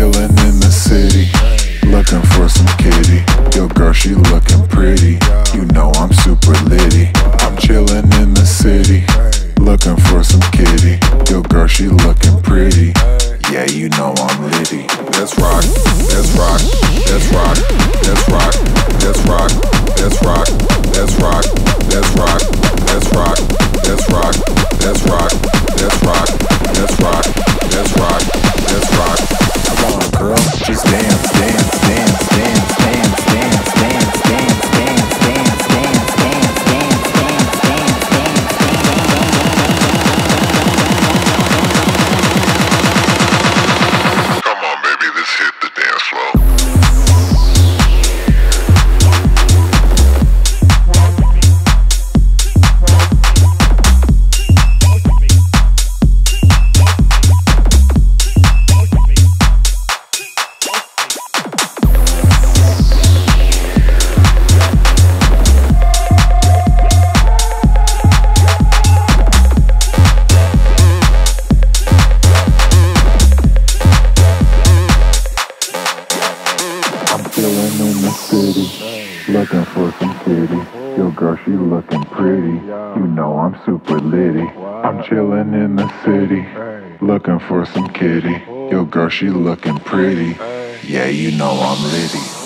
Chillin' in the city, looking for some kitty. Yo, girl, she looking pretty. You know I'm super litty. I'm chillin' in the city, looking for some kitty. Yo, girl, she looking pretty. Yeah, you know I'm litty. Let's rock, let's rock, let's rock, let's rock, let's just damn. Looking for some kitty. Yo, girl, she looking pretty. You know I'm super litty. I'm chillin' in the city, looking for some kitty. Yo, girl, she looking pretty. Yeah, you know I'm litty.